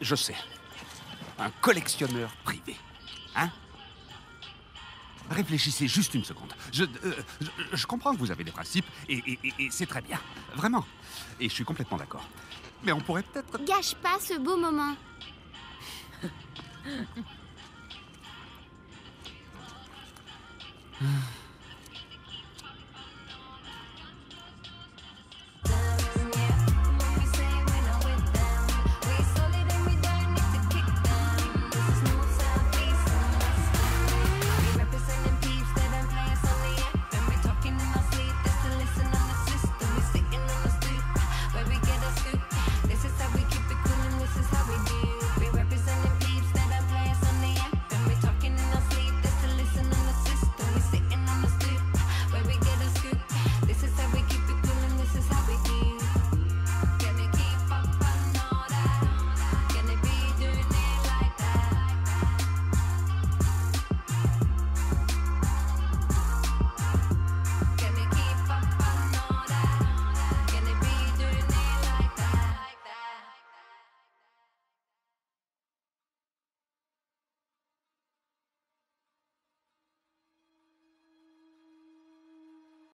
Je sais. Un collectionneur privé. Hein? Réfléchissez juste une seconde. Je, euh, je, comprends que vous avez des principes, et, et- et c'est très bien. Vraiment. Et je suis complètement d'accord. Mais on pourrait peut-être... Gâche pas ce beau moment.